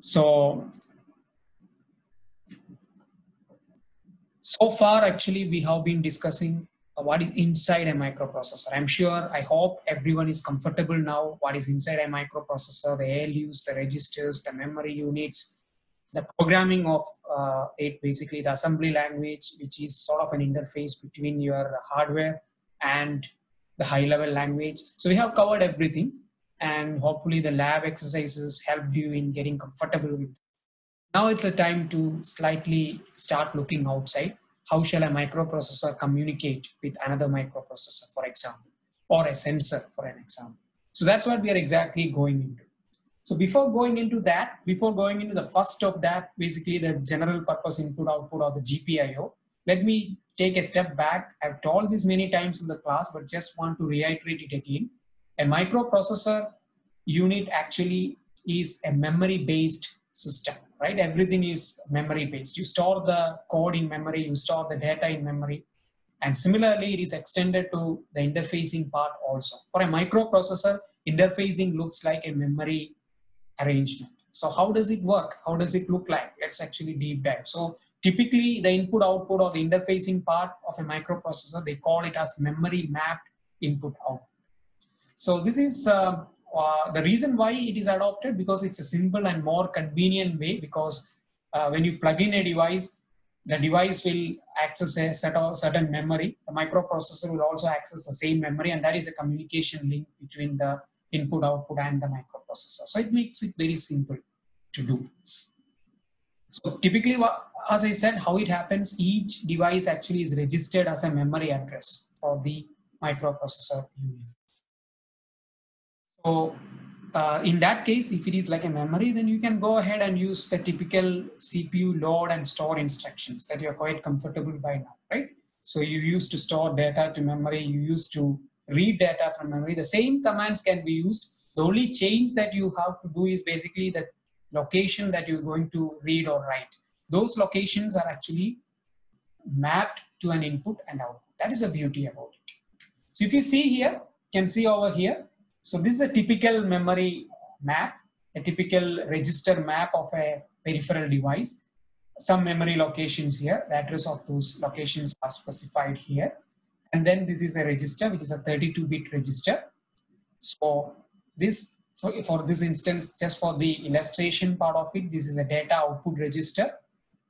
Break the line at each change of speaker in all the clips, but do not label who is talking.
So, so far actually we have been discussing what is inside a microprocessor. I'm sure, I hope everyone is comfortable now what is inside a microprocessor, the ALUs, the registers, the memory units, the programming of uh, it, basically the assembly language, which is sort of an interface between your hardware and the high level language. So we have covered everything and hopefully the lab exercises helped you in getting comfortable with it. Now it's the time to slightly start looking outside. How shall a microprocessor communicate with another microprocessor, for example, or a sensor, for an example. So that's what we are exactly going into. So before going into that, before going into the first of that, basically the general purpose input output or the GPIO, let me take a step back. I've told this many times in the class, but just want to reiterate it again. A microprocessor unit actually is a memory based system, right? Everything is memory based. You store the code in memory, you store the data in memory. And similarly, it is extended to the interfacing part also. For a microprocessor, interfacing looks like a memory arrangement. So how does it work? How does it look like? Let's actually deep dive. So typically the input output or the interfacing part of a microprocessor, they call it as memory mapped input output. So this is uh, uh, the reason why it is adopted because it's a simple and more convenient way because uh, when you plug in a device, the device will access a set of certain memory. The microprocessor will also access the same memory and that is a communication link between the input output and the microprocessor. So it makes it very simple to do. So typically, as I said, how it happens, each device actually is registered as a memory address for the microprocessor unit. So uh, in that case, if it is like a memory, then you can go ahead and use the typical CPU load and store instructions that you're quite comfortable by now, right? So you used to store data to memory, you used to read data from memory. The same commands can be used. The only change that you have to do is basically the location that you're going to read or write. Those locations are actually mapped to an input and output. That is the beauty about it. So if you see here, you can see over here. So this is a typical memory map, a typical register map of a peripheral device. Some memory locations here, the address of those locations are specified here. And then this is a register, which is a 32-bit register. So this, for, for this instance, just for the illustration part of it, this is a data output register.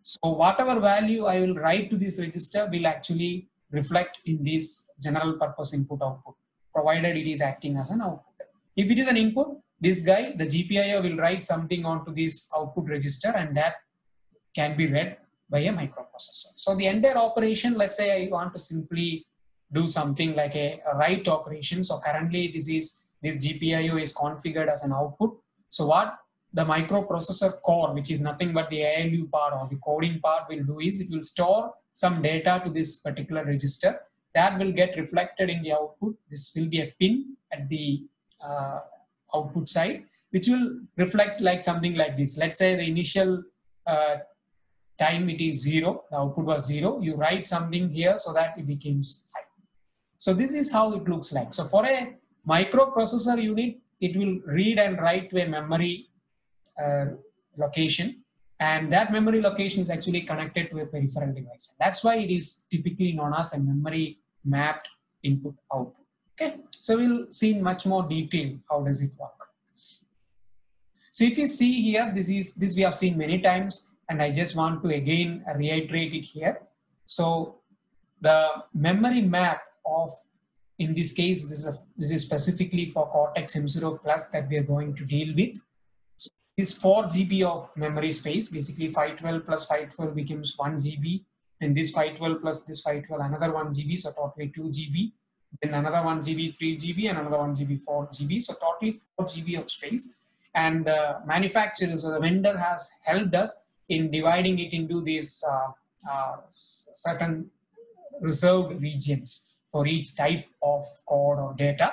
So whatever value I will write to this register will actually reflect in this general purpose input output, provided it is acting as an output. If it is an input, this guy, the GPIO will write something onto this output register and that can be read by a microprocessor. So the entire operation, let's say I want to simply do something like a, write operation. So currently this is this GPIO is configured as an output. So what the microprocessor core, which is nothing but the ALU part or the coding part will do is it will store some data to this particular register that will get reflected in the output. This will be a pin at the uh, output side, which will reflect like something like this. Let's say the initial uh, time it is zero, the output was zero. You write something here so that it becomes high. So this is how it looks like. So for a microprocessor unit, it will read and write to a memory uh, location and that memory location is actually connected to a peripheral device. That's why it is typically known as a memory mapped input output. Okay, so we'll see in much more detail how does it work. So if you see here, this is this we have seen many times, and I just want to again reiterate it here. So the memory map of in this case this is a, this is specifically for cortex m0 plus that we are going to deal with so this 4 gb of memory space basically 512 plus 512 becomes 1 gb and this 512 plus this 512 another 1 gb so totally 2 gb then another 1 gb 3 gb and another 1 gb 4 gb so totally 4 gb of space and the manufacturer so the vendor has helped us in dividing it into these uh, uh, certain reserved regions for each type of code or data.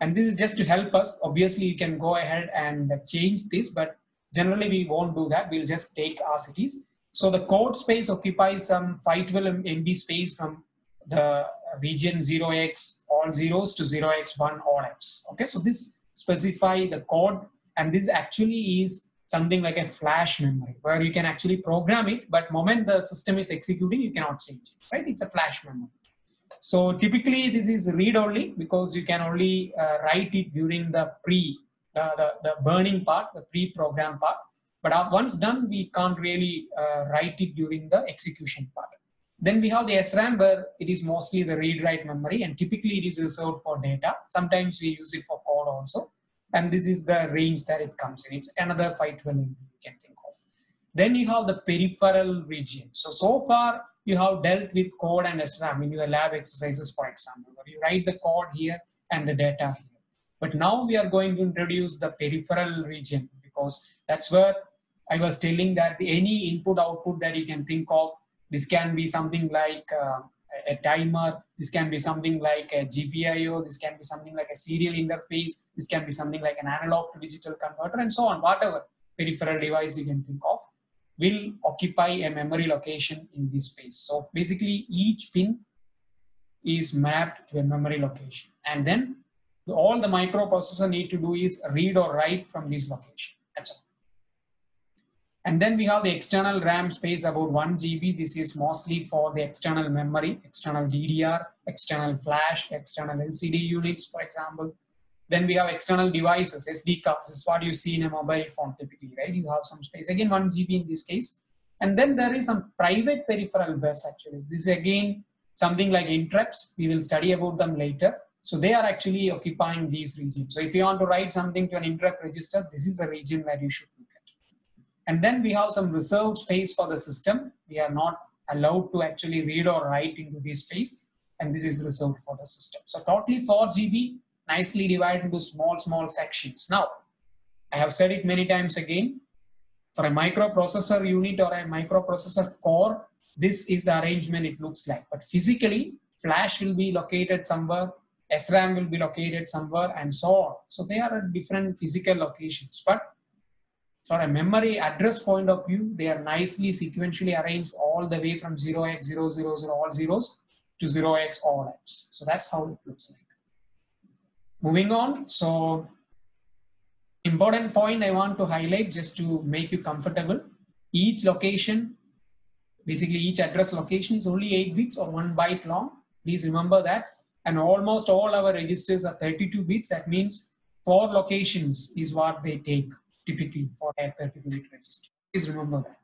And this is just to help us. Obviously, you can go ahead and change this, but generally we won't do that. We'll just take it is. So the code space occupies some 512 MB space from the region 0x all zeros to 0x1 all Fs. Okay, so this specify the code and this actually is something like a flash memory where you can actually program it, but moment the system is executing, you cannot change it, right? It's a flash memory. So typically this is read only because you can only uh, write it during the pre, the, the, the burning part, the pre-program part. But once done, we can't really uh, write it during the execution part. Then we have the SRAM where it is mostly the read-write memory and typically it is reserved for data. Sometimes we use it for code also. And this is the range that it comes in. It's another 512 you can think of. Then you have the peripheral region. So, so far you have dealt with code and SRAM in your lab exercises, for example, where you write the code here and the data here. But now we are going to introduce the peripheral region because that's where I was telling that any input output that you can think of this can be something like uh, a timer. This can be something like a GPIO. This can be something like a serial interface. This can be something like an analog to digital converter and so on. Whatever peripheral device you can think of will occupy a memory location in this space. So basically each pin is mapped to a memory location. And then all the microprocessor need to do is read or write from this location. That's all. And then we have the external RAM space about 1 GB. This is mostly for the external memory, external DDR, external flash, external LCD units, for example. Then we have external devices, SD cards. This is what you see in a mobile phone typically, right? You have some space. Again, 1 GB in this case. And then there is some private peripheral bus actually. This is again something like interrupts. We will study about them later. So they are actually occupying these regions. So if you want to write something to an interrupt register, this is a region where you should and then we have some reserved space for the system. We are not allowed to actually read or write into this space. And this is reserved for the system. So totally 4 GB, nicely divided into small, small sections. Now, I have said it many times again, for a microprocessor unit or a microprocessor core, this is the arrangement it looks like. But physically, flash will be located somewhere, SRAM will be located somewhere, and so on. So they are at different physical locations. But for a memory address point of view, they are nicely sequentially arranged all the way from 0x, 0, 0, 0, all zeros to 0x, all x. So that's how it looks like. Moving on, so important point I want to highlight just to make you comfortable. Each location, basically each address location is only 8 bits or 1 byte long. Please remember that. And almost all our registers are 32 bits. That means four locations is what they take typically for a 32-bit register. Please remember that.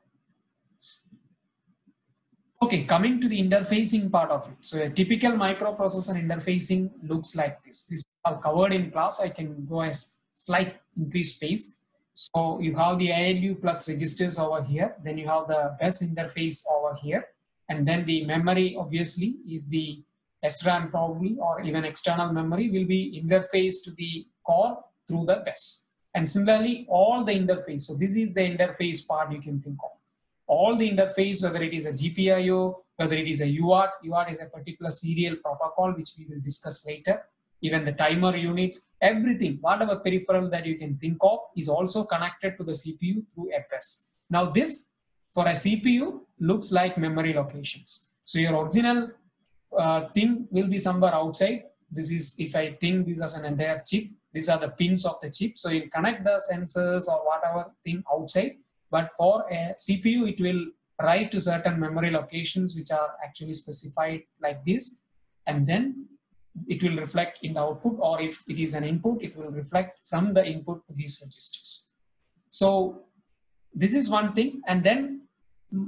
Okay, coming to the interfacing part of it. So a typical microprocessor interfacing looks like this. This are covered in class. I can go a slight increased space. So you have the ALU plus registers over here. Then you have the bus interface over here. And then the memory obviously is the SRAM probably or even external memory will be interfaced to the core through the bus. And similarly, all the interface. So this is the interface part you can think of. All the interface, whether it is a GPIO, whether it is a UART, UART is a particular serial protocol, which we will discuss later. Even the timer units, everything, whatever peripheral that you can think of is also connected to the CPU through FS. Now this, for a CPU, looks like memory locations. So your original uh, thing will be somewhere outside. This is, if I think this as an entire chip, these are the pins of the chip. So you connect the sensors or whatever thing outside. But for a CPU, it will write to certain memory locations which are actually specified like this. And then it will reflect in the output or if it is an input, it will reflect from the input to these registers. So this is one thing. And then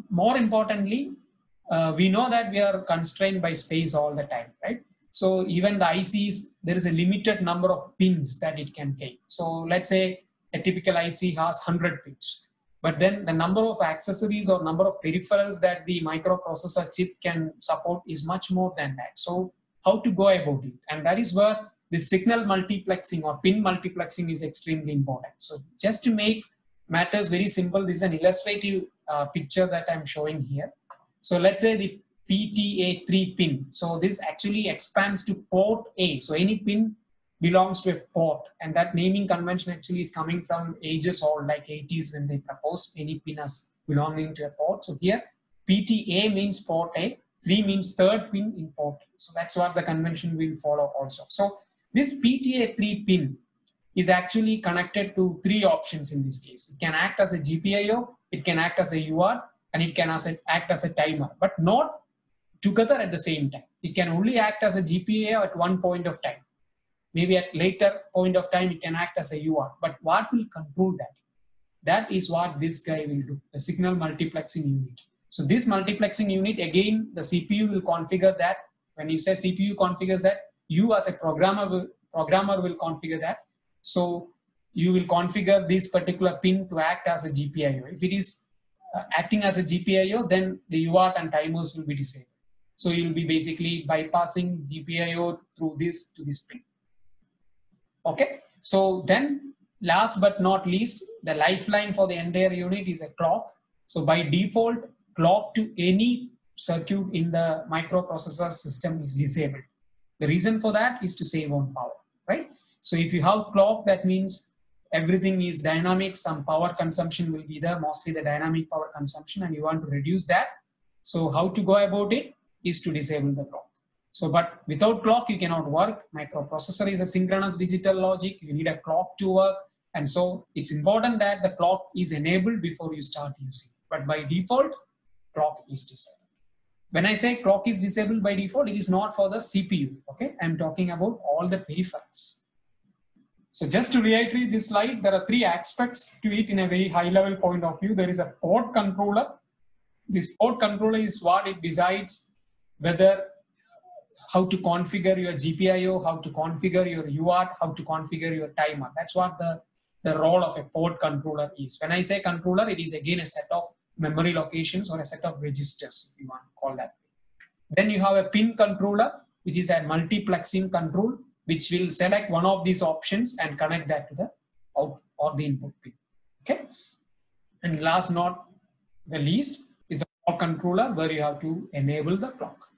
more importantly, uh, we know that we are constrained by space all the time, right? So even the ICs, there is a limited number of pins that it can take. So let's say a typical IC has 100 pins. But then the number of accessories or number of peripherals that the microprocessor chip can support is much more than that. So how to go about it? And that is where the signal multiplexing or pin multiplexing is extremely important. So just to make matters very simple, this is an illustrative uh, picture that I'm showing here. So let's say the PTA3 pin. So this actually expands to port A. So any pin belongs to a port and that naming convention actually is coming from ages old like 80s when they proposed any pin as belonging to a port. So here PTA means port A, 3 means third pin in port. So that's what the convention will follow also. So this PTA3 pin is actually connected to three options in this case. It can act as a GPIO, it can act as a UART, and it can as a, act as a timer, but not together at the same time. It can only act as a GPIO at one point of time. Maybe at later point of time, it can act as a UART, but what will control that? That is what this guy will do, the signal multiplexing unit. So this multiplexing unit, again, the CPU will configure that. When you say CPU configures that, you as a programmer will, programmer will configure that. So you will configure this particular pin to act as a GPIO. If it is uh, acting as a GPIO, then the UART and timers will be disabled. So you'll be basically bypassing GPIO through this to this pin. Okay, so then last but not least, the lifeline for the entire unit is a clock. So by default, clock to any circuit in the microprocessor system is disabled. The reason for that is to save on power, right? So if you have clock, that means everything is dynamic, some power consumption will be there, mostly the dynamic power consumption, and you want to reduce that. So how to go about it is to disable the clock. So, but without clock, you cannot work. Microprocessor is a synchronous digital logic. You need a clock to work. And so it's important that the clock is enabled before you start using. But by default, clock is disabled. When I say clock is disabled by default, it is not for the CPU. Okay, I'm talking about all the peripherals. So just to reiterate this slide, there are three aspects to it in a very high level point of view. There is a port controller. This port controller is what it decides whether how to configure your GPIO, how to configure your UART, how to configure your timer. That's what the, the role of a port controller is. When I say controller, it is again a set of memory locations or a set of registers, if you want to call that. Then you have a pin controller, which is a multiplexing control, which will select one of these options and connect that to the out or the input pin. Okay. And last not the least clock controller where you have to enable the clock.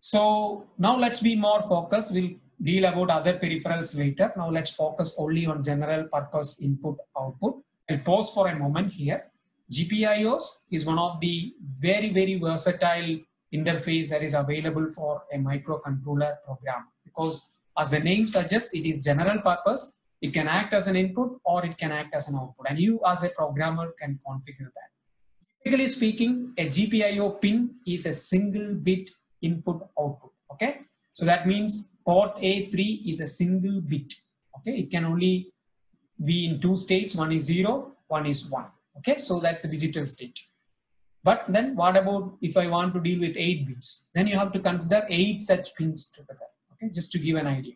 So now let's be more focused. We'll deal about other peripherals later. Now let's focus only on general purpose input output. I'll pause for a moment here. GPIOs is one of the very, very versatile interface that is available for a microcontroller program because as the name suggests, it is general purpose. It can act as an input or it can act as an output and you as a programmer can configure that. Typically speaking, a GPIO pin is a single bit input output, okay? So that means port A3 is a single bit, okay? It can only be in two states, one is zero, one is one. Okay, so that's a digital state. But then what about if I want to deal with eight bits? Then you have to consider eight such pins together, okay, just to give an idea.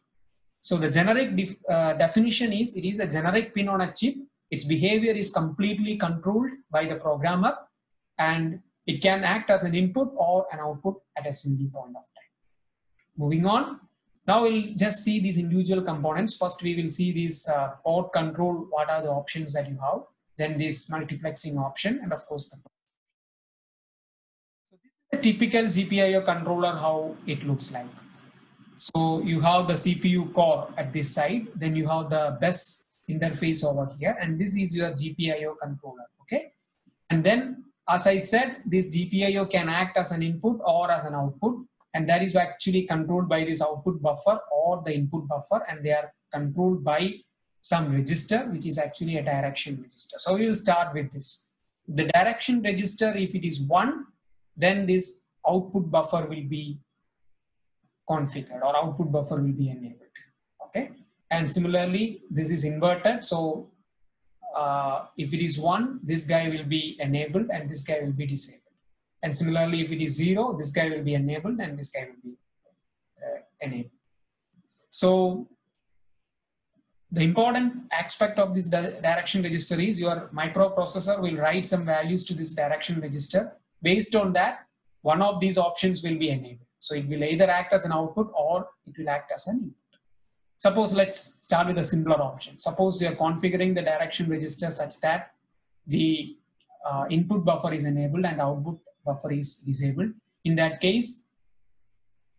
So the generic def, uh, definition is it is a generic pin on a chip. Its behavior is completely controlled by the programmer and it can act as an input or an output at a single point of time. Moving on, now we'll just see these individual components. First, we will see this uh, port control. What are the options that you have? Then this multiplexing option, and of course the. So this is a typical GPIO controller. How it looks like. So you have the CPU core at this side. Then you have the bus interface over here, and this is your GPIO controller. Okay, and then as I said, this GPIO can act as an input or as an output and that is actually controlled by this output buffer or the input buffer and they are controlled by some register which is actually a direction register. So we will start with this. The direction register if it is 1 then this output buffer will be configured or output buffer will be enabled. Okay and similarly this is inverted so uh, if it is 1 this guy will be enabled and this guy will be disabled. And similarly, if it is zero, this guy will be enabled and this guy will be uh, enabled. So the important aspect of this di direction register is your microprocessor will write some values to this direction register. Based on that, one of these options will be enabled. So it will either act as an output or it will act as an input. Suppose let's start with a simpler option. Suppose you're configuring the direction register such that the uh, input buffer is enabled and output buffer is disabled. In that case,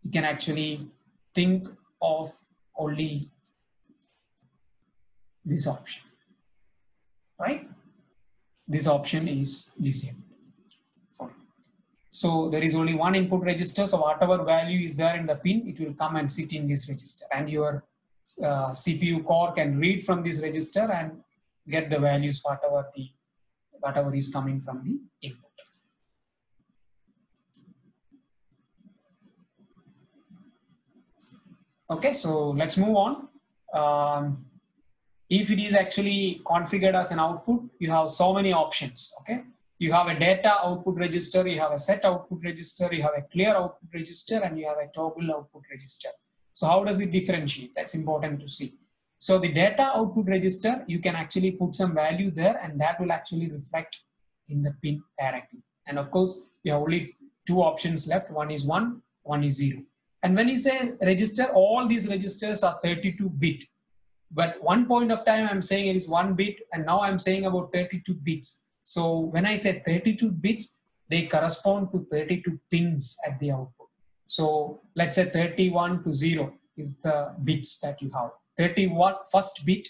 you can actually think of only this option, right? This option is disabled. So there is only one input register. So whatever value is there in the pin, it will come and sit in this register and your uh, CPU core can read from this register and get the values whatever the whatever is coming from the input. Okay, so let's move on. Um, if it is actually configured as an output, you have so many options. Okay, you have a data output register, you have a set output register, you have a clear output register, and you have a toggle output register. So how does it differentiate? That's important to see. So the data output register, you can actually put some value there and that will actually reflect in the pin directly. And of course, you have only two options left. One is one, one is zero. And when you say register, all these registers are 32 bit. But one point of time I'm saying it is one bit and now I'm saying about 32 bits. So when I say 32 bits, they correspond to 32 pins at the output. So let's say 31 to 0 is the bits that you have. 31 first bit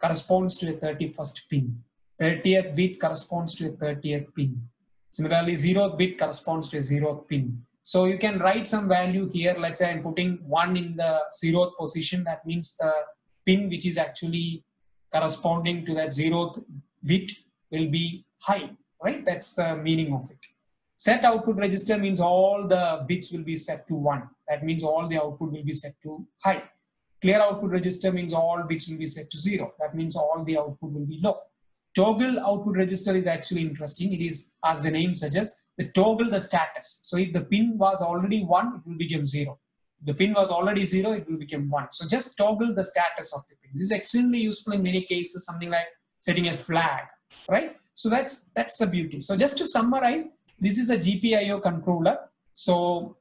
corresponds to a 31st pin. 30th bit corresponds to a 30th pin. Similarly, 0th bit corresponds to a 0th pin. So you can write some value here. Let's say I'm putting 1 in the 0th position. That means the pin which is actually corresponding to that 0th bit will be high, right? That's the meaning of it. Set output register means all the bits will be set to 1. That means all the output will be set to high. Clear output register means all bits will be set to 0. That means all the output will be low. Toggle output register is actually interesting. It is, as the name suggests, the toggle the status. So if the pin was already 1, it will become 0. If the pin was already 0, it will become 1. So just toggle the status of the pin. This is extremely useful in many cases, something like setting a flag, right? So that's, that's the beauty. So just to summarize, this is a GPIO controller. So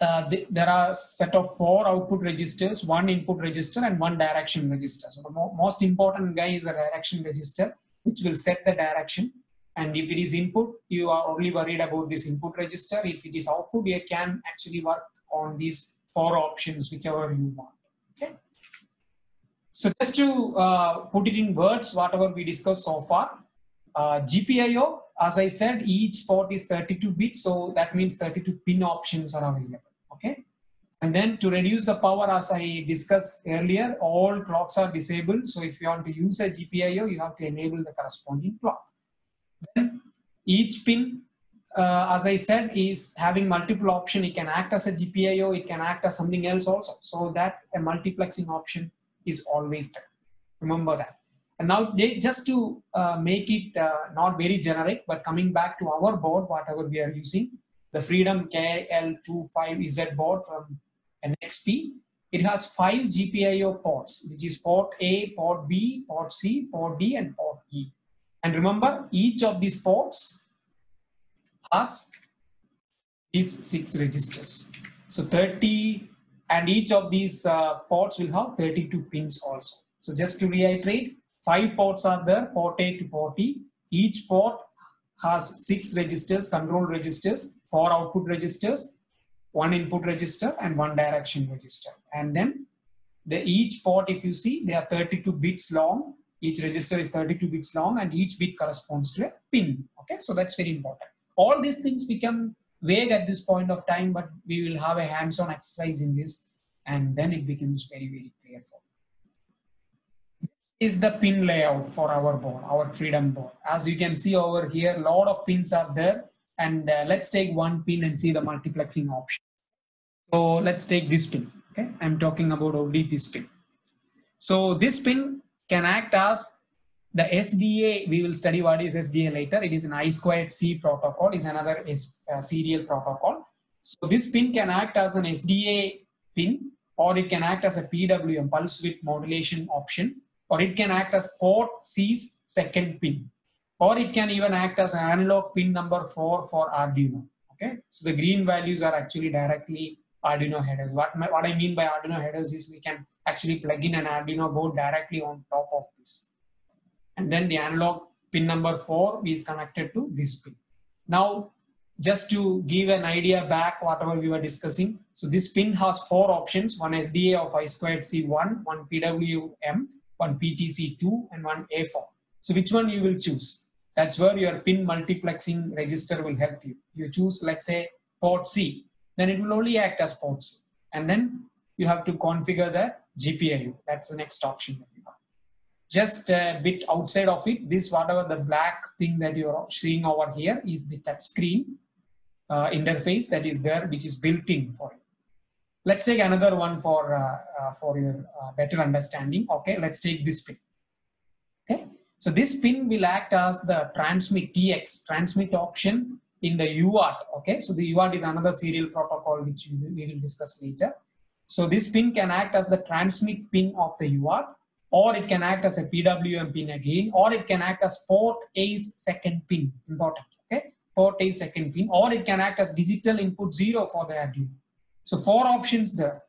uh, the, there are set of four output registers, one input register and one direction register. So the mo most important guy is the direction register, which will set the direction. And if it is input, you are only worried about this input register. If it is output, you can actually work on these four options, whichever you want. Okay. So just to uh, put it in words, whatever we discussed so far, uh, GPIO as I said, each port is 32 bits, so that means 32 pin options are available, okay? And then to reduce the power, as I discussed earlier, all clocks are disabled. So if you want to use a GPIO, you have to enable the corresponding clock. Then each pin, uh, as I said, is having multiple option. It can act as a GPIO, it can act as something else also. So that a multiplexing option is always there. Remember that. And now just to uh, make it uh, not very generic, but coming back to our board, whatever we are using, the Freedom KL25Z board from NXP, it has five GPIO ports, which is port A, port B, port C, port D, and port E. And remember, each of these ports has these six registers. So 30, and each of these uh, ports will have 32 pins also. So just to reiterate, Five ports are there, port A to port E. Each port has six registers, control registers, four output registers, one input register and one direction register. And then the each port, if you see, they are 32 bits long. Each register is 32 bits long and each bit corresponds to a pin. Okay, so that's very important. All these things become vague at this point of time, but we will have a hands-on exercise in this and then it becomes very, very clear for is the pin layout for our board, our freedom board. As you can see over here, a lot of pins are there. And uh, let's take one pin and see the multiplexing option. So let's take this pin. Okay, I'm talking about only this pin. So this pin can act as the SDA. We will study what is SDA later. It is an I squared C protocol. Is another uh, serial protocol. So this pin can act as an SDA pin, or it can act as a PWM pulse width modulation option or it can act as port C's second pin, or it can even act as an analog pin number four for Arduino. Okay, so the green values are actually directly Arduino headers. What, my, what I mean by Arduino headers is we can actually plug in an Arduino board directly on top of this. And then the analog pin number four is connected to this pin. Now, just to give an idea back whatever we were discussing. So this pin has four options, one SDA of I squared C1, one PWM, one PTC2 and one A4. So which one you will choose? That's where your pin multiplexing register will help you. You choose, let's say, port C, then it will only act as port C. And then you have to configure the GPIO. That's the next option that we have. Just a bit outside of it, this whatever the black thing that you're seeing over here is the touch screen uh, interface that is there, which is built in for it. Let's take another one for, uh, uh, for your uh, better understanding. Okay, let's take this pin. Okay, so this pin will act as the transmit TX, transmit option in the UART. Okay, so the UART is another serial protocol which we will discuss later. So this pin can act as the transmit pin of the UART or it can act as a PWM pin again, or it can act as port A's second pin, important, okay? Port A's second pin, or it can act as digital input zero for the Arduino. So four options there.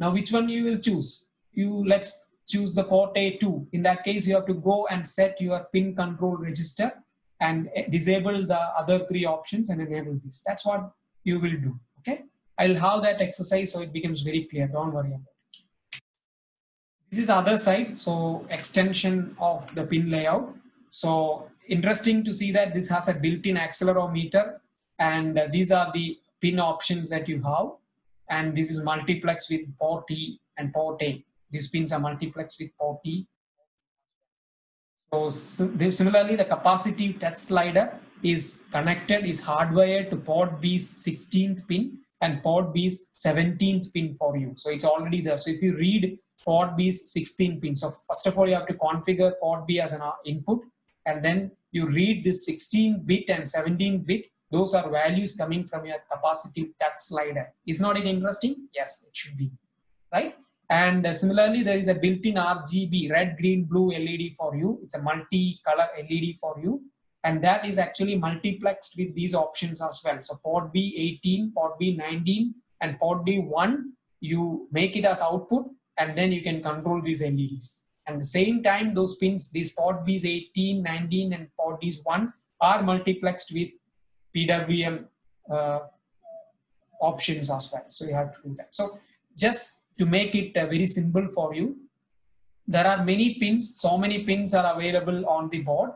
Now which one you will choose? You let's choose the port A2. In that case, you have to go and set your pin control register and disable the other three options and enable this. That's what you will do, okay? I'll have that exercise so it becomes very clear, don't worry about it. This is other side, so extension of the pin layout. So interesting to see that this has a built-in accelerometer and these are the pin options that you have. And this is multiplex with port E and port A. These pins are multiplex with port E so similarly, the capacitive touch slider is connected, is hardwired to port B's 16th pin and port B's 17th pin for you. So it's already there. So if you read port B's 16 pin, so first of all, you have to configure port B as an uh, input and then you read this 16 bit and 17 bit. Those are values coming from your capacitive touch slider. Is not it interesting? Yes, it should be, right? And uh, similarly, there is a built-in RGB, red, green, blue LED for you. It's a multi-color LED for you. And that is actually multiplexed with these options as well. So port B18, port B19, and port B1, you make it as output, and then you can control these LEDs. And the same time, those pins, these port Bs 18, 19, and port Ds 1 are multiplexed with PWM uh, options as well. So you have to do that. So just to make it uh, very simple for you, there are many pins, so many pins are available on the board.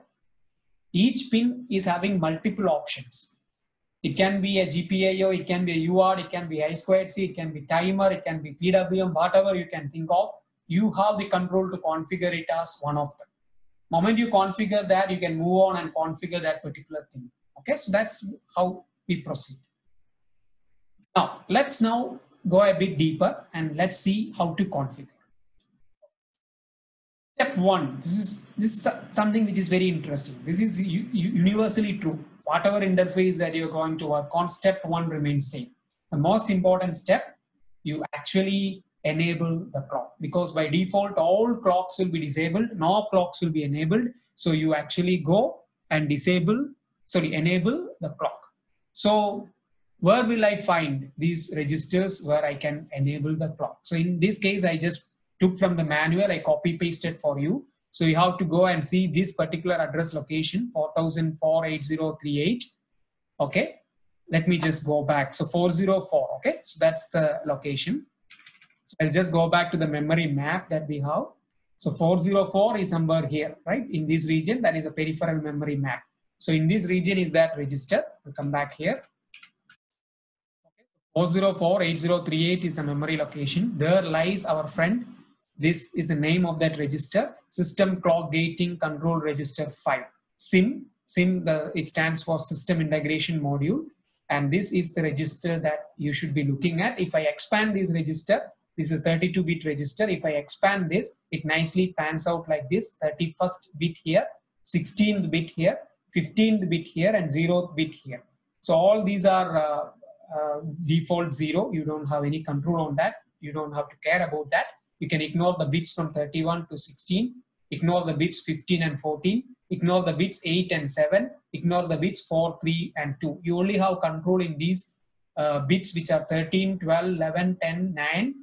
Each pin is having multiple options. It can be a GPIO, it can be a UART, it can be I squared C, it can be timer, it can be PWM, whatever you can think of. You have the control to configure it as one of them. Moment you configure that, you can move on and configure that particular thing. Okay, so that's how we proceed. Now, let's now go a bit deeper and let's see how to configure. Step one, this is, this is something which is very interesting. This is universally true. Whatever interface that you're going to work on, step one remains same. The most important step, you actually enable the clock because by default, all clocks will be disabled, no clocks will be enabled. So you actually go and disable, sorry, enable the clock. So where will I find these registers where I can enable the clock? So in this case, I just took from the manual, I copy pasted for you. So you have to go and see this particular address location, 40048038. Okay, let me just go back. So 404, okay, so that's the location. So I'll just go back to the memory map that we have. So 404 is somewhere here, right? In this region, that is a peripheral memory map. So in this region is that register. We'll come back here. 4048038 is the memory location. There lies our friend. This is the name of that register, System Clock Gating Control Register 5. SIM, SIM, the, it stands for System Integration Module. And this is the register that you should be looking at. If I expand this register, this is a 32-bit register. If I expand this, it nicely pans out like this, 31st bit here, 16th bit here, 15th bit here, and 0th bit here. So all these are uh, uh, default zero. You don't have any control on that. You don't have to care about that. You can ignore the bits from 31 to 16, ignore the bits 15 and 14, ignore the bits 8 and 7, ignore the bits 4, 3 and 2. You only have control in these uh, bits which are 13, 12, 11, 10, 9,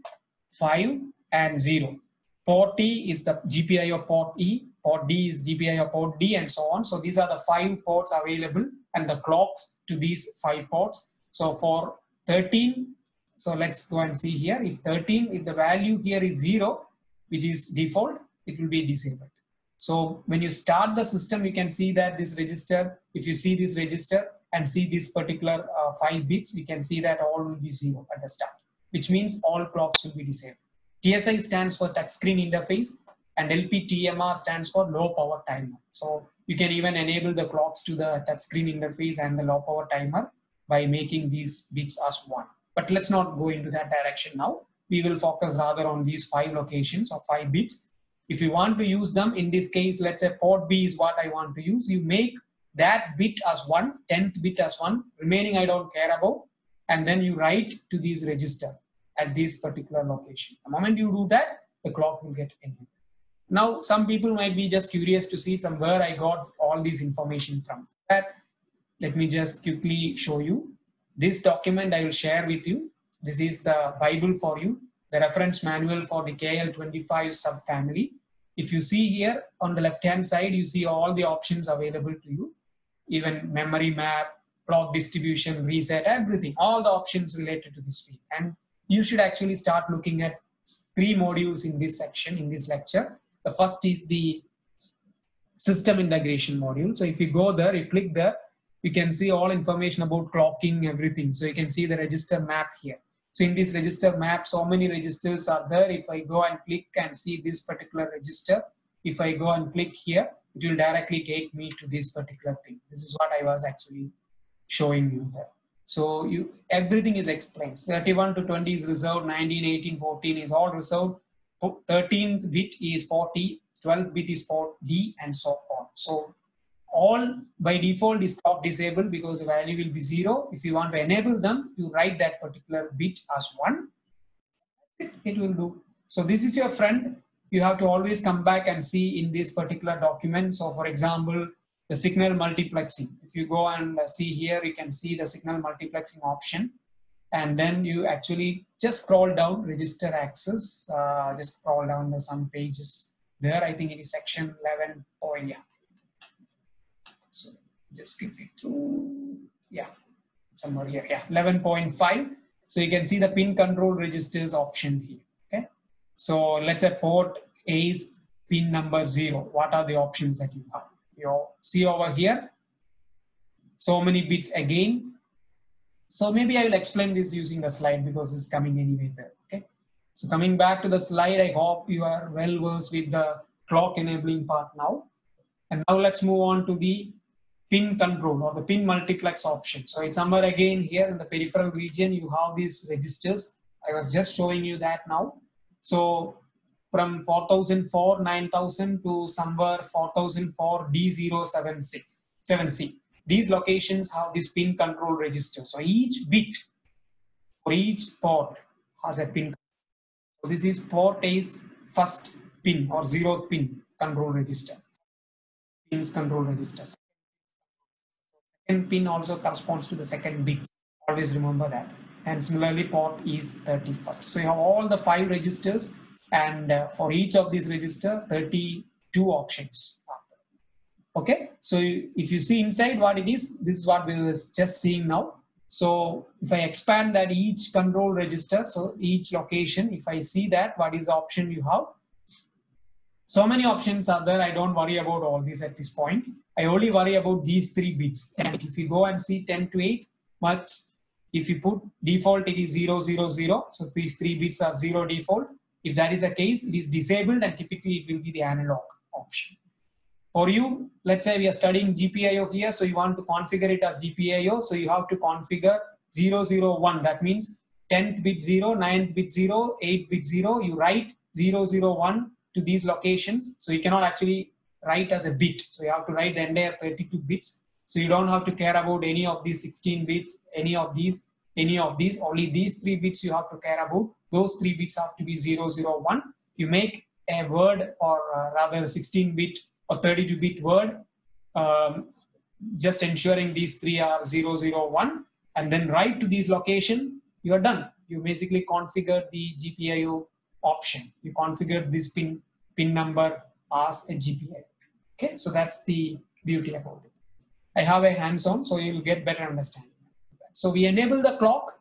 5 and 0. Port E is the GPIO of port E, port D is GPIO port D and so on. So these are the five ports available and the clocks to these five ports so for 13, so let's go and see here. If 13, if the value here is zero, which is default, it will be disabled. So when you start the system, you can see that this register, if you see this register and see this particular uh, five bits, you can see that all will be zero at the start, which means all clocks will be disabled. TSI stands for touchscreen interface and LPTMR stands for low power timer. So you can even enable the clocks to the touchscreen interface and the low power timer by making these bits as one. But let's not go into that direction now. We will focus rather on these five locations or five bits. If you want to use them, in this case, let's say port B is what I want to use. You make that bit as one, 10th bit as one, remaining I don't care about, and then you write to these register at this particular location. The moment you do that, the clock will get enabled. Now, some people might be just curious to see from where I got all this information from. That, let me just quickly show you. This document I will share with you. This is the Bible for you, the reference manual for the KL25 subfamily. If you see here on the left-hand side, you see all the options available to you, even memory map, clock distribution, reset, everything, all the options related to this field. And you should actually start looking at three modules in this section, in this lecture. The first is the system integration module. So if you go there, you click there, you can see all information about clocking, everything. So you can see the register map here. So in this register map, so many registers are there. If I go and click and see this particular register, if I go and click here, it will directly take me to this particular thing. This is what I was actually showing you there. So you everything is explained. 31 to 20 is reserved, 19, 18, 14 is all reserved. 13th bit is 40, 12 bit is 4D and so on. So all by default is clock disabled because the value will be zero. If you want to enable them, you write that particular bit as one. It will do. So this is your friend. You have to always come back and see in this particular document. So for example, the signal multiplexing. If you go and see here, you can see the signal multiplexing option. And then you actually just scroll down, register access, uh, just scroll down the some pages there. I think it is section 11 point, yeah. So just skip it through, yeah, somewhere here, yeah, 11.5. So you can see the pin control registers option here, okay? So let's say port A is pin number zero. What are the options that you have? you see over here so many bits again so maybe I will explain this using the slide because it's coming anyway there okay? So coming back to the slide I hope you are well versed with the clock enabling part now. And now let's move on to the pin control or the pin multiplex option. So it's somewhere again here in the peripheral region you have these registers. I was just showing you that now. So from 4004 9000 to somewhere 4004 D076 7C. These locations have this pin control register. So each bit for each port has a pin. So this is port A's first pin or zeroth pin control register. Pins control register. Second pin also corresponds to the second bit. Always remember that. And similarly, port is 31st. So you have all the five registers and uh, for each of these register 32 options okay? So if you see inside what it is this is what we were just seeing now. So if i expand that each control register so each location if i see that what is the option you have? So many options are there. I don't worry about all these at this point. I only worry about these three bits. And if you go and see 10 to 8 but if you put default it is 0 0 0 so these three bits are 0 default. If that is the case, it is disabled and typically it will be the analog option. For you, let's say we are studying GPIO here, so you want to configure it as GPIO, so you have to configure 001. That means 10th bit 0, 9th bit 0, 8th bit 0. You write 001 to these locations, so you cannot actually write as a bit. So you have to write the entire 32 bits. So you don't have to care about any of these 16 bits, any of these, any of these. Only these three bits you have to care about those three bits have to be 001. You make a word or uh, rather 16 bit or 32 bit word, um, just ensuring these three are 001 and then write to these location, you are done. You basically configure the GPIO option. You configure this pin, pin number as a GPIO. Okay, so that's the beauty about it. I have a hands-on, so you'll get better understanding. So we enable the clock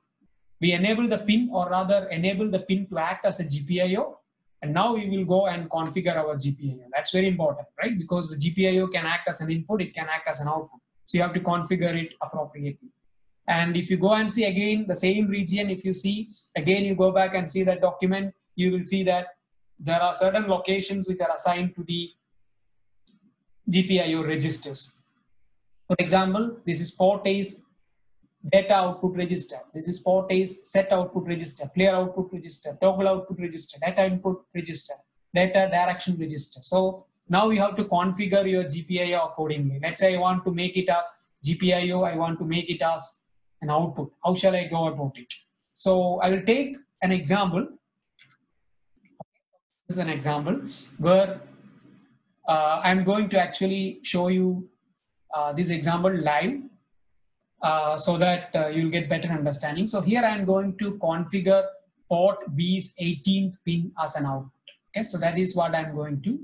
we enable the pin or rather enable the pin to act as a GPIO and now we will go and configure our GPIO. That's very important, right? Because the GPIO can act as an input, it can act as an output. So you have to configure it appropriately. And if you go and see again the same region, if you see, again you go back and see that document, you will see that there are certain locations which are assigned to the GPIO registers. For example, this is port A's data output register. This is port A's set output register, clear output register, toggle output register, data input register, data direction register. So now you have to configure your GPIO accordingly. Let's say I want to make it as GPIO, I want to make it as an output. How shall I go about it? So I will take an example. This is an example where uh, I'm going to actually show you uh, this example live uh, so that uh, you'll get better understanding. So here I'm going to configure port B's 18th pin as an output. Okay, so that is what I'm going to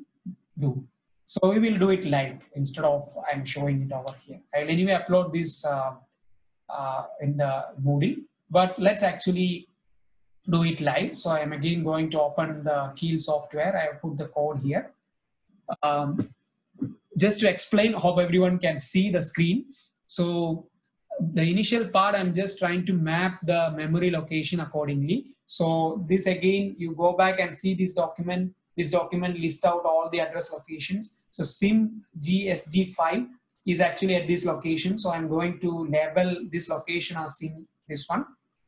do. So we will do it live instead of I'm showing it over here. I will anyway upload this uh, uh, in the Moodle, but let's actually do it live. So I'm again going to open the Keil software. I have put the code here. Um, just to explain, hope everyone can see the screen. So the initial part, I'm just trying to map the memory location accordingly. So this again, you go back and see this document this document lists out all the address locations. So SIM SCGC5 is actually at this location. So I'm going to label this location as SIM this one.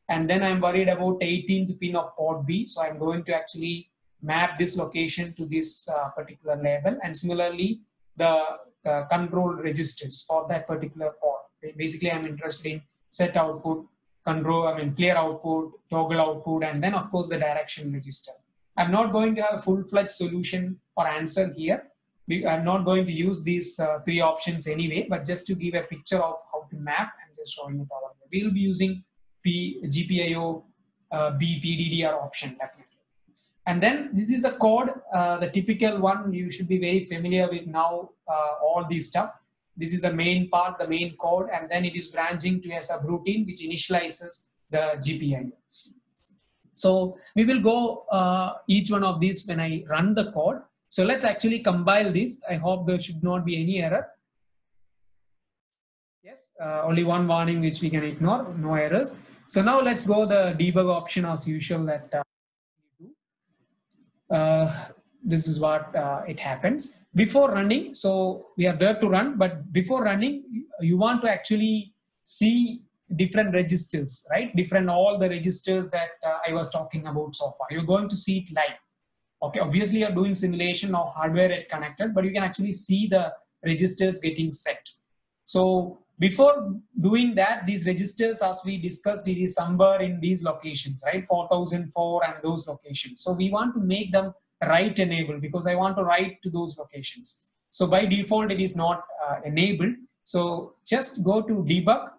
And then I'm worried about 18th pin of port B. So I'm going to actually map this location to this uh, particular label. And similarly, the, the control registers for that particular port. Basically, I'm interested in set output, control, I mean, clear output, toggle output, and then of course the direction register. I'm not going to have a full-fledged solution or answer here. I'm not going to use these uh, three options anyway, but just to give a picture of how to map, I'm just showing it here. We'll be using P, GPIO uh, BPDDR option definitely. And then this is the code, uh, the typical one you should be very familiar with now, uh, all these stuff. This is the main part, the main code, and then it is branching to a subroutine which initializes the GPIO. So we will go uh, each one of these when I run the code. So let's actually compile this. I hope there should not be any error. Yes, uh, only one warning which we can ignore, no errors. So now let's go the debug option as usual that uh, this is what uh, it happens. Before running, so we are there to run, but before running, you want to actually see different registers, right? Different, all the registers that uh, I was talking about so far. You're going to see it live. Okay, obviously you're doing simulation of hardware it connected, but you can actually see the registers getting set. So before doing that, these registers, as we discussed, it is somewhere in these locations, right? 4004 and those locations. So we want to make them write enabled because I want to write to those locations. So by default, it is not uh, enabled. So just go to debug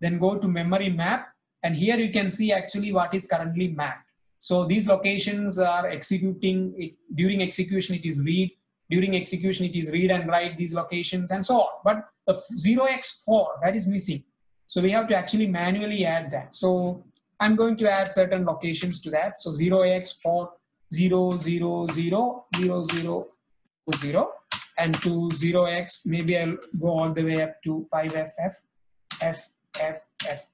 then go to memory map and here you can see actually what is currently mapped. So these locations are executing it during execution it is read, during execution it is read and write these locations and so on. But the 0x4 that is missing. So we have to actually manually add that. So I'm going to add certain locations to that. So 0x4 0 0 0 0 0 0 and to 0x maybe I'll go all the way up to 5ff f F, F.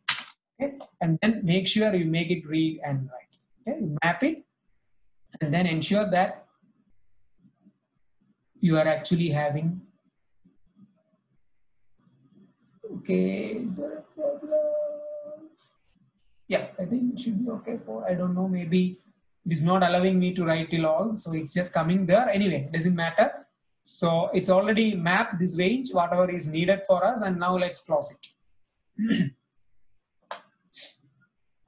Okay? And then make sure you make it read and write. Okay? Map it and then ensure that you are actually having okay yeah i think it should be okay for i don't know maybe it is not allowing me to write till all so it's just coming there anyway doesn't matter so it's already mapped this range whatever is needed for us and now let's close it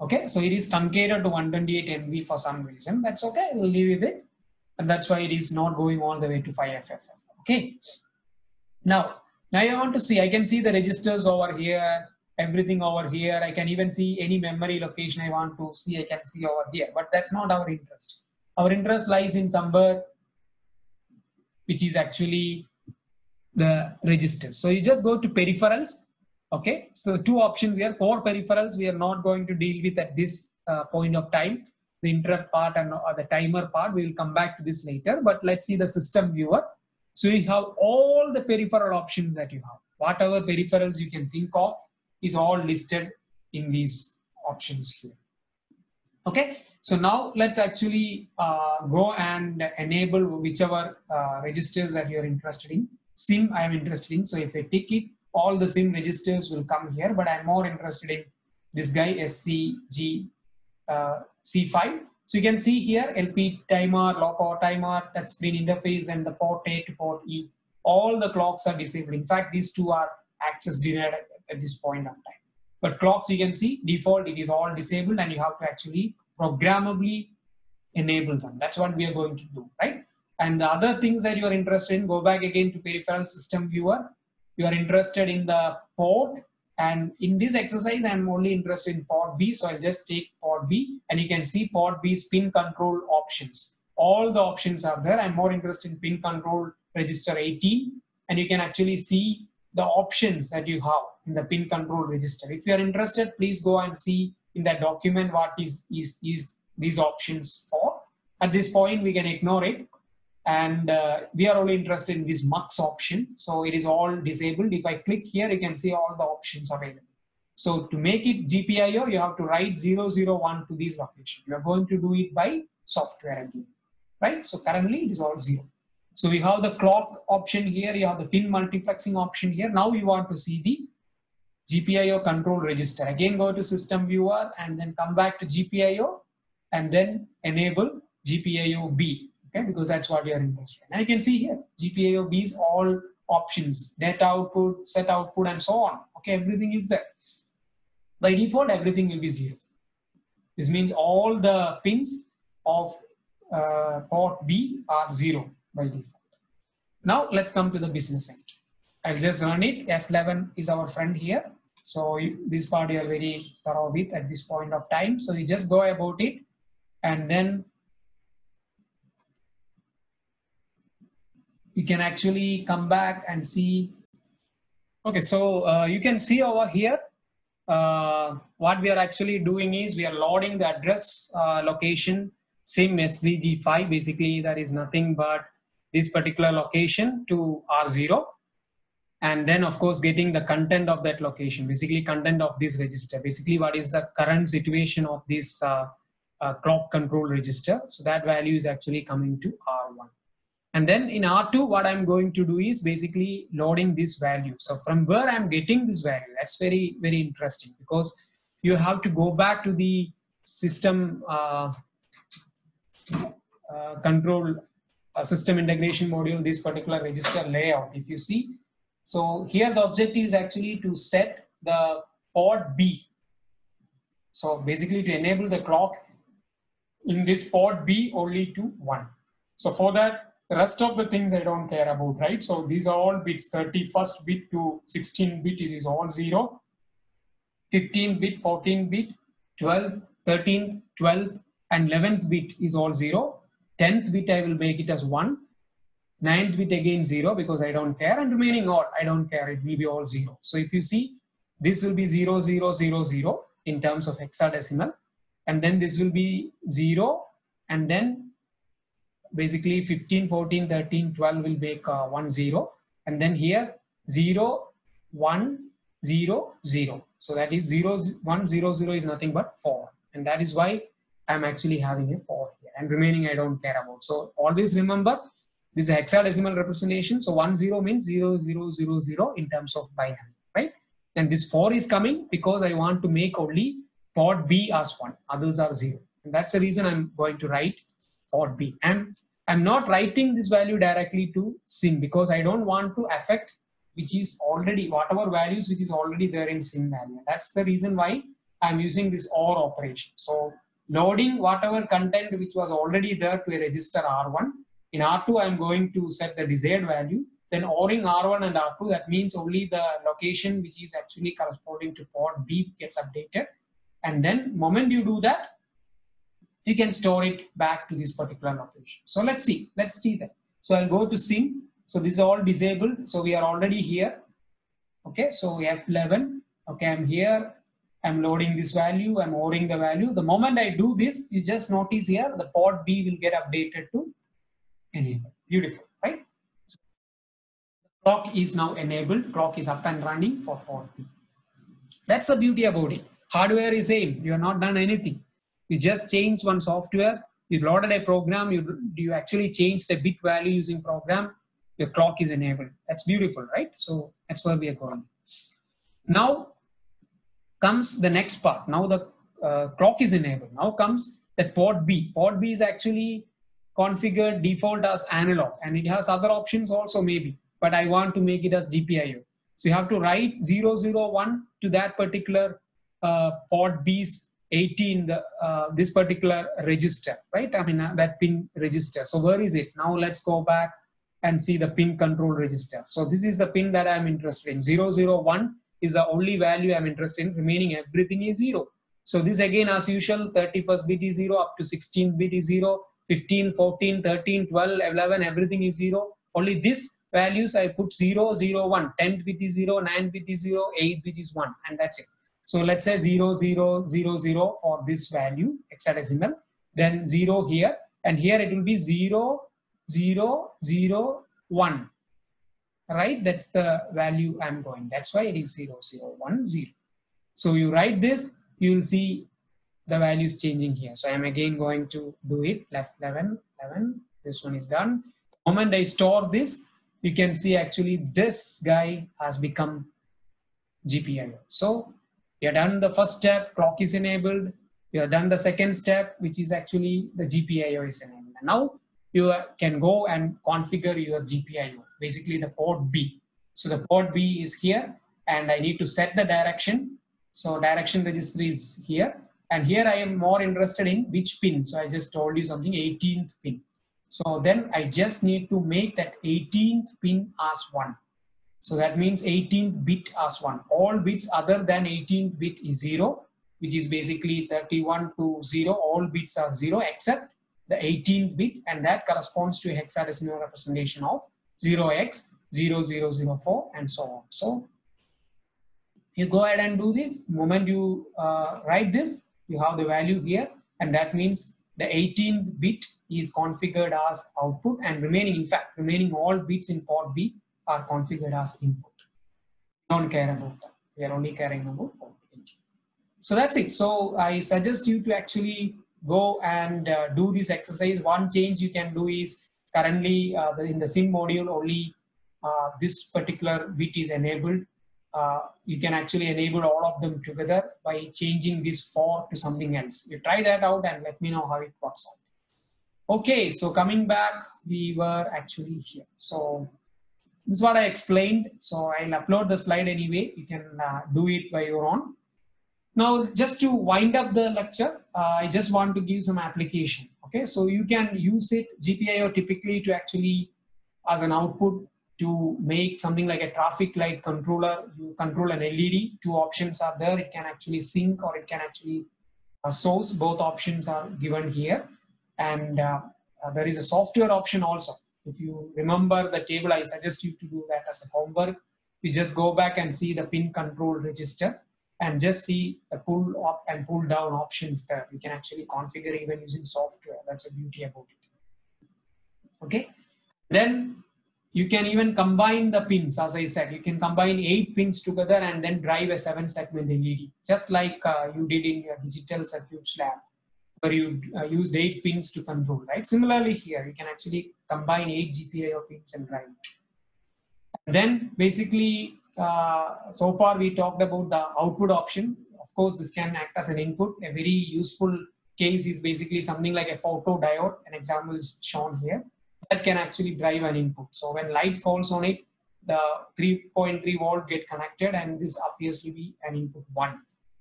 okay, so it is truncated to 128 MB for some reason. That's okay, we'll leave with it. And that's why it is not going all the way to 5FFF. Okay. Now, now I want to see, I can see the registers over here, everything over here. I can even see any memory location I want to see, I can see over here. But that's not our interest. Our interest lies in somewhere which is actually the registers. So you just go to peripherals Okay, so two options here, core peripherals, we are not going to deal with at this uh, point of time. The interrupt part and uh, the timer part, we will come back to this later, but let's see the system viewer. So you have all the peripheral options that you have. Whatever peripherals you can think of is all listed in these options here. Okay, so now let's actually uh, go and enable whichever uh, registers that you're interested in. SIM I am interested in. So if I tick it, all the SIM registers will come here, but I'm more interested in this guy SCG uh, C5. So you can see here LP timer, low power timer, touchscreen interface, and the port A to port E. All the clocks are disabled. In fact, these two are access denied at, this point of time. But clocks, you can see default, it is all disabled and you have to actually programmably enable them. That's what we are going to do, right? And the other things that you are interested in, go back again to peripheral system viewer. You are interested in the port and in this exercise, I'm only interested in port B. So I'll just take port B and you can see port B's pin control options. All the options are there. I'm more interested in pin control register 18 and you can actually see the options that you have in the pin control register. If you're interested, please go and see in that document what is, is, is these options for. At this point, we can ignore it. And uh, we are only interested in this mux option. So it is all disabled. If I click here, you can see all the options available. So to make it GPIO, you have to write 001 to this location. You are going to do it by software again, right? So currently it is all zero. So we have the clock option here, you have the pin multiplexing option here. Now you want to see the GPIO control register. Again, go to system viewer and then come back to GPIO and then enable GPIO B, okay, because that's what you are interested in. Now you can see here, GPIO B is all options, data output, set output, and so on. Okay, everything is there. By default, everything will be zero. This means all the pins of uh, port B are zero by default. Now let's come to the business end. I'll just run it. F11 is our friend here. So this part you are very thorough with at this point of time. So you just go about it and then you can actually come back and see. Okay, so uh, you can see over here, uh, what we are actually doing is we are loading the address uh, location SIM SCG5. Basically, that is nothing but this particular location to R0 and then of course getting the content of that location basically content of this register. Basically what is the current situation of this uh, uh, clock control register? So that value is actually coming to r1 and then in r2 what i'm going to do is basically loading this value. So from where i'm getting this value that's very very interesting because you have to go back to the system uh, uh control system integration module this particular register layout if you see so here the objective is actually to set the port B. So basically to enable the clock in this port B only to one. So for that, the rest of the things I don't care about, right? So these are all bits, 31st bit to 16 bit is, is all zero, 15 bit, 14 bit, 12, 13, 12, and 11th bit is all zero. 10th bit I will make it as one. Ninth bit again zero because I don't care. And remaining odd I don't care. It will be all zero. So if you see this will be zero zero zero zero in terms of hexadecimal. And then this will be zero. And then basically 15 14 13 12 will make uh, one zero. And then here zero one zero zero. So that is zero one zero zero is nothing but four. And that is why I'm actually having a four. here and remaining I don't care about so always remember this is hexadecimal representation. So one zero means zero zero zero zero in terms of binary, right? And this four is coming because I want to make only port B as one, others are zero. And that's the reason I'm going to write port B. And I'm not writing this value directly to SIM because I don't want to affect which is already whatever values which is already there in SIM value. That's the reason why I'm using this OR operation. So loading whatever content which was already there to a register R1 in R2, I'm going to set the desired value. Then ORing R1 and R2, that means only the location which is actually corresponding to port B gets updated. And then moment you do that, you can store it back to this particular location. So let's see, let's see that. So I'll go to SIM. So this is all disabled. So we are already here. Okay, so F11. Okay, I'm here. I'm loading this value. I'm ordering the value. The moment I do this, you just notice here, the port B will get updated to enable. Beautiful, right? So clock is now enabled. Clock is up and running for port B. That's the beauty about it. Hardware is same. You have not done anything. You just change one software, you loaded a program, you, do you actually change the bit value using program, your clock is enabled. That's beautiful, right? So that's where we are going. Now comes the next part. Now the uh, clock is enabled. Now comes that port B. Port B is actually configured default as analog and it has other options also maybe, but I want to make it as GPIO. So you have to write 001 to that particular uh, port B's 18, the, uh, this particular register, right? I mean, uh, that pin register. So where is it? Now let's go back and see the pin control register. So this is the pin that I'm interested in. 001 is the only value I'm interested in. Remaining everything is zero. So this again, as usual, 31st bit is zero, up to 16 bit is zero, 15, 14, 13, 12, 11, everything is zero. Only this values I put 0, 0, 1, 10 bit is 0, 9 bit is 0, 8 bit is 1, and that's it. So let's say 0, 0, 0, 0 for this value, hexadecimal, then 0 here, and here it will be 0, 0, 0, 1, right? That's the value I'm going. That's why it is 0, 0, 1, 0. So you write this, you will see the values changing here. So I'm again going to do it, F11, 11, this one is done. The moment I store this, you can see actually this guy has become GPIO. So you have done the first step, clock is enabled. You have done the second step, which is actually the GPIO is enabled. And now you can go and configure your GPIO, basically the port B. So the port B is here and I need to set the direction. So direction register is here. And here I am more interested in which pin. So I just told you something 18th pin. So then I just need to make that 18th pin as 1. So that means 18th bit as 1. All bits other than 18th bit is 0, which is basically 31 to 0. All bits are 0 except the 18th bit and that corresponds to a hexadecimal representation of 0x0004 and so on. So you go ahead and do this. Moment you uh, write this, you have the value here and that means the 18th bit is configured as output and remaining, in fact, remaining all bits in port B are configured as input. Don't care about that. We are only caring about port 18. So that's it. So I suggest you to actually go and uh, do this exercise. One change you can do is currently uh, in the sim module only uh, this particular bit is enabled. Uh, you can actually enable all of them together by changing this four to something else. You try that out and let me know how it works out. Okay, so coming back, we were actually here. So this is what I explained. So I'll upload the slide anyway. You can uh, do it by your own. Now, just to wind up the lecture, I just want to give some application. Okay, so you can use it GPIO typically to actually as an output to make something like a traffic light controller. You control an LED. Two options are there. It can actually sink or it can actually uh, source. Both options are given here, and uh, uh there is a software option also. If you remember the table, I suggest you to do that as a homework. You just go back and see the pin control register and just see the pull up and pull down options there. You can actually configure even using software. That's a beauty about it. Okay. Then you can even combine the pins, as I said, you can combine eight pins together and then drive a seven segment LED, just like uh, you did in your digital circuits lab where you uh, used eight pins to control, right? Similarly here, you can actually combine eight GPIO pins and drive it. Then basically, uh, so far we talked about the output option. Of course, this can act as an input. A very useful case is basically something like a photodiode. An example is shown here. That can actually drive an input. So when light falls on it, the 3.3 volt get connected and this appears to be an input one.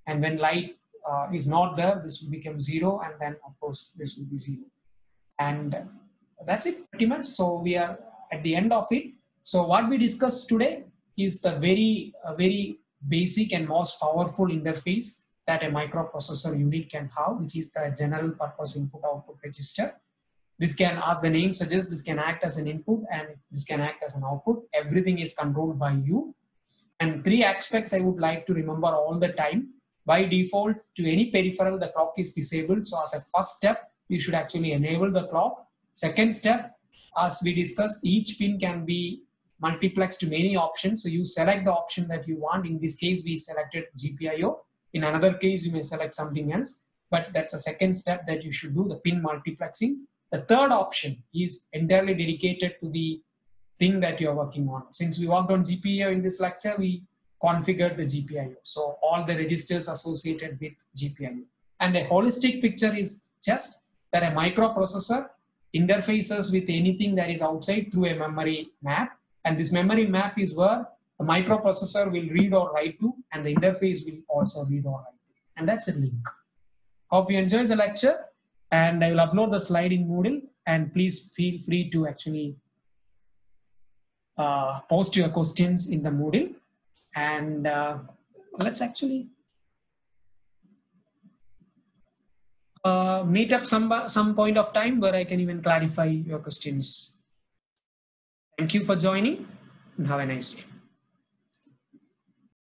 And when light uh, is not there, this will become zero, and then of course this will be zero. And that's it pretty much. So we are at the end of it. So what we discussed today is the very, uh, very basic and most powerful interface that a microprocessor unit can have, which is the general purpose input output register. This can, as the name suggests, this can act as an input and this can act as an output. Everything is controlled by you. And three aspects I would like to remember all the time by default to any peripheral the clock is disabled so as a first step you should actually enable the clock second step as we discussed each pin can be multiplexed to many options so you select the option that you want in this case we selected GPIO in another case you may select something else but that's a second step that you should do, the pin multiplexing. The third option is entirely dedicated to the thing that you're working on. Since we worked on GPIO in this lecture, we configured the GPIO. So all the registers associated with GPIO. And a holistic picture is just that a microprocessor interfaces with anything that is outside through a memory map. And this memory map is where the microprocessor will read or write to, and the interface will also read or write to. And that's a link. Hope you enjoyed the lecture, and I will upload the slide in Moodle, and please feel free to actually uh, post your questions in the Moodle. And uh, let's actually uh, meet up some, some point of time where I can even clarify your questions. Thank you for joining and have a nice day.